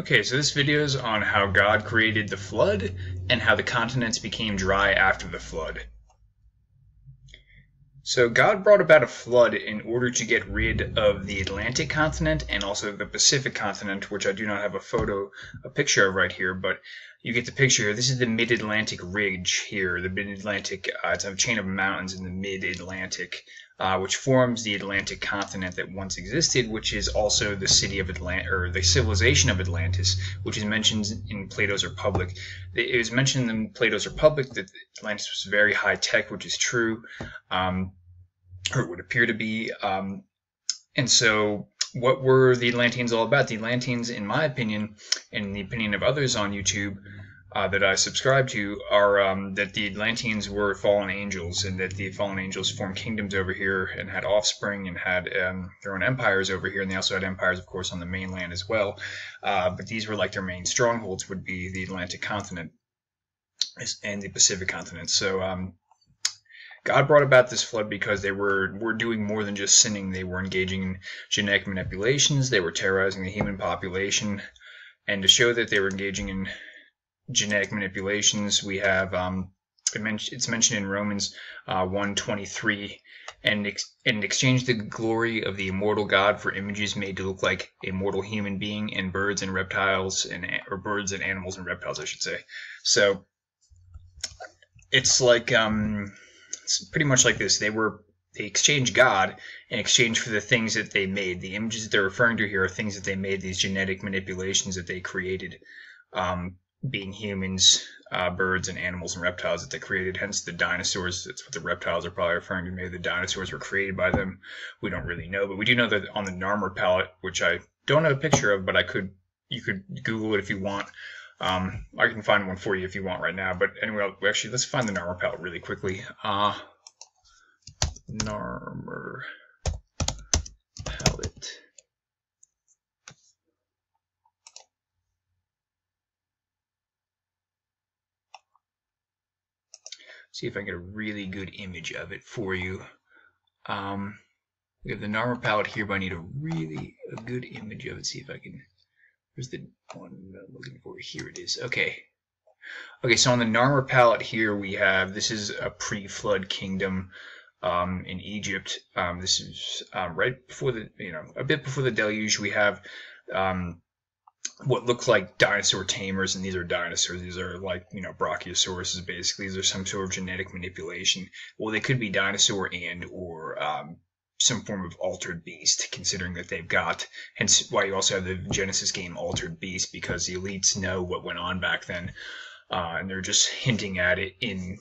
Okay, so this video is on how God created the flood and how the continents became dry after the flood. So God brought about a flood in order to get rid of the Atlantic continent and also the Pacific continent, which I do not have a photo, a picture of right here, but you get the picture here. This is the Mid-Atlantic Ridge here, the Mid-Atlantic, uh, it's a chain of mountains in the Mid-Atlantic uh, which forms the Atlantic continent that once existed, which is also the city of Atlantis, or the civilization of Atlantis, which is mentioned in Plato's Republic. It was mentioned in Plato's Republic that Atlantis was very high tech, which is true, um, or it would appear to be. Um, and so, what were the Atlanteans all about? The Atlanteans, in my opinion, and the opinion of others on YouTube, uh, that I subscribe to are um, that the Atlanteans were fallen angels, and that the fallen angels formed kingdoms over here and had offspring and had um, their own empires over here, and they also had empires, of course, on the mainland as well. Uh, but these were like their main strongholds would be the Atlantic continent and the Pacific continent. So um, God brought about this flood because they were were doing more than just sinning. They were engaging in genetic manipulations. They were terrorizing the human population, and to show that they were engaging in genetic manipulations. We have um, it's mentioned in Romans uh, 123, and ex- and exchange the glory of the immortal God for images made to look like a mortal human being and birds and reptiles and or birds and animals and reptiles, I should say. So it's like um, it's pretty much like this. They were they exchanged God in exchange for the things that they made. The images that they're referring to here are things that they made. These genetic manipulations that they created. Um, being humans, uh, birds, and animals and reptiles that they created. Hence the dinosaurs. That's what the reptiles are probably referring to. Maybe the dinosaurs were created by them. We don't really know, but we do know that on the Narmer palette, which I don't have a picture of, but I could you could Google it if you want. Um, I can find one for you if you want right now. But anyway, actually, let's find the Narmer palette really quickly. Uh, Narmer see if I can get a really good image of it for you. Um, we have the Narmer palette here, but I need a really a good image of it. See if I can. Where's the one I'm looking for? Here it is. Okay. Okay, so on the Narmer palette here, we have this is a pre-flood kingdom um, in Egypt. Um, this is um, right before the you know a bit before the deluge. We have um, what look like dinosaur tamers, and these are dinosaurs. These are like you know brachiosauruses. Basically, these are some sort of genetic manipulation. Well, they could be dinosaur and or um, some form of altered beast, considering that they've got. Hence, why you also have the Genesis game Altered Beast, because the elites know what went on back then, uh, and they're just hinting at it in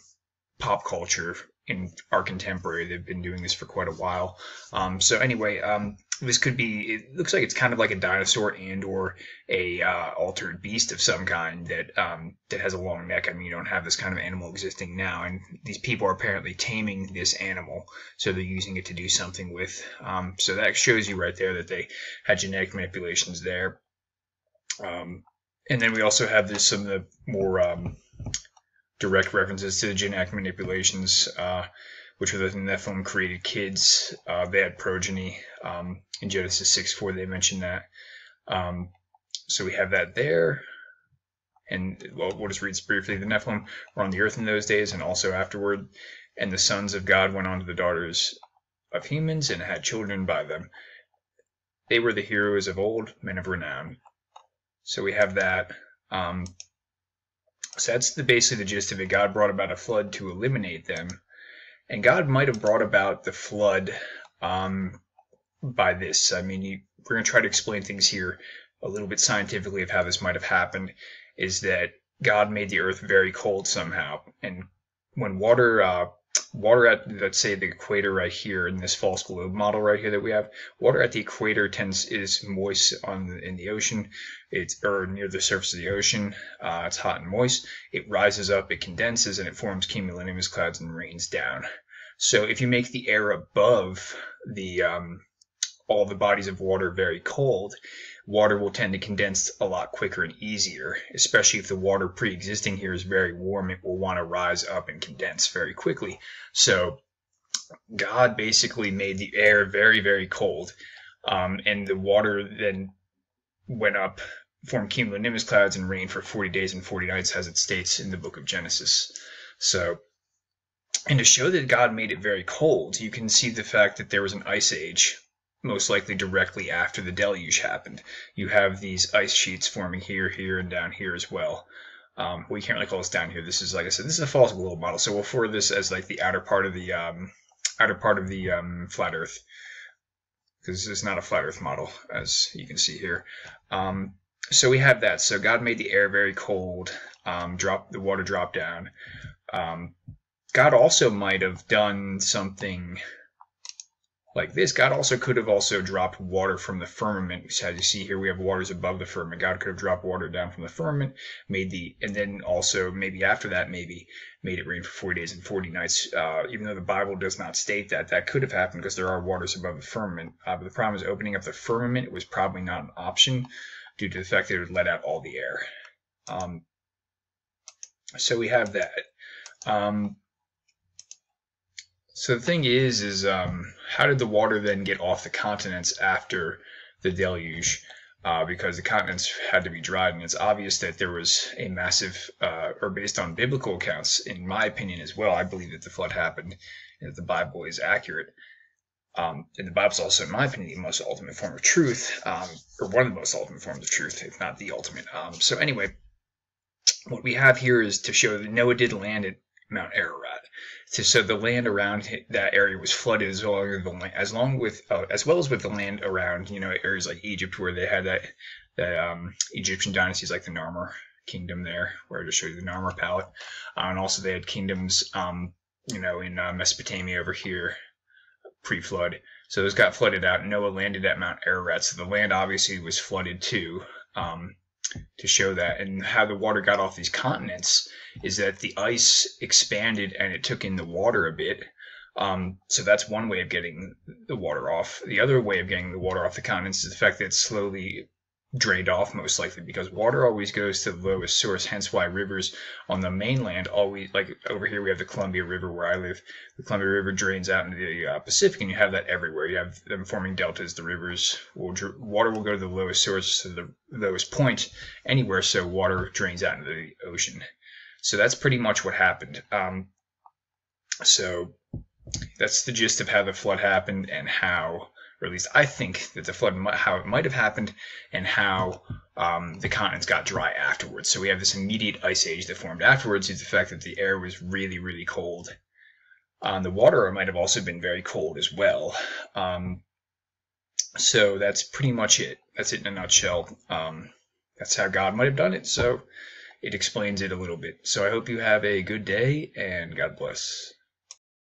pop culture in our contemporary. They've been doing this for quite a while. Um, so anyway, um, this could be. It looks like it's kind of like a dinosaur and or a uh, altered beast of some kind that um, that has a long neck. I mean, you don't have this kind of animal existing now, and these people are apparently taming this animal, so they're using it to do something with. Um, so that shows you right there that they had genetic manipulations there. Um, and then we also have this some of the more um, direct references to the genetic manipulations. Uh, which were the Nephilim created kids. Uh, they had progeny. Um, in Genesis 6 4, they mentioned that. Um, so we have that there. And well, we'll just read briefly. The Nephilim were on the earth in those days and also afterward. And the sons of God went on to the daughters of humans and had children by them. They were the heroes of old, men of renown. So we have that. Um, so that's the basically the gist of it. God brought about a flood to eliminate them and God might have brought about the flood um, by this. I mean, you, we're going to try to explain things here a little bit scientifically of how this might have happened. Is that God made the earth very cold somehow, and when water uh, water at let's say the equator right here in this false globe model right here that we have water at the equator tends is moist on the, in the ocean it's or near the surface of the ocean uh, it's hot and moist it rises up it condenses and it forms cumulonimbus clouds and rains down so if you make the air above the um, all the bodies of water very cold water will tend to condense a lot quicker and easier, especially if the water pre existing here is very warm, it will want to rise up and condense very quickly. So, God basically made the air very, very cold, um, and the water then went up formed cumulonimbus clouds and rained for 40 days and 40 nights, as it states in the book of Genesis. So, and to show that God made it very cold, you can see the fact that there was an ice age, most likely directly after the deluge happened. You have these ice sheets forming here, here, and down here as well. Um, we can't really call this down here. This is, like I said, this is a false globe model, so we'll refer this as like the outer part of the um, outer part of the um, flat Earth because is not a flat Earth model, as you can see here. Um, so we have that. So God made the air very cold, um, drop the water drop down. God also might have done something like this. God also could have also dropped water from the firmament. As you see here, we have waters above the firmament. God could have dropped water down from the firmament, made the, and then also maybe after that, maybe made it rain for 40 days and 40 nights. Uh, even though the Bible does not state that, that could have happened because there are waters above the firmament. Uh, but the problem is opening up the firmament was probably not an option due to the fact that it would let out all the air. Um, so we have that. Um, so the thing is, is um, how did the water then get off the continents after the deluge? Uh, because the continents had to be dried, and it's obvious that there was a massive, uh, or based on biblical accounts, in my opinion as well, I believe that the flood happened, and that the Bible is accurate. Um, and the Bible's also, in my opinion, the most ultimate form of truth, um, or one of the most ultimate forms of truth, if not the ultimate. Um, so anyway, what we have here is to show that Noah did land at Mount Ararat. So, so the land around that area was flooded as well as the as long with uh, as well as with the land around you know areas like Egypt where they had that that um, Egyptian dynasties like the Narmer kingdom there, where I just showed you the Narmer palette, uh, and also they had kingdoms um, you know in uh, Mesopotamia over here pre-flood. So those got flooded out. Noah landed at Mount Ararat, so the land obviously was flooded too. Um, to show that, and how the water got off these continents is that the ice expanded and it took in the water a bit. Um, so that's one way of getting the water off. The other way of getting the water off the continents is the fact that it slowly drained off most likely because water always goes to the lowest source hence why rivers on the mainland always like over here we have the columbia river where i live. The columbia river drains out into the uh, pacific and you have that everywhere. You have them forming deltas. The rivers will water will go to the lowest source to the lowest point anywhere so water drains out into the ocean. So that's pretty much what happened. Um, so that's the gist of how the flood happened and how or at least I think that the flood, how it might have happened, and how um, the continents got dry afterwards. So we have this immediate ice age that formed afterwards due to the fact that the air was really, really cold. Um, the water might have also been very cold as well. Um, so that's pretty much it. That's it in a nutshell. Um, that's how God might have done it. So it explains it a little bit. So I hope you have a good day and God bless.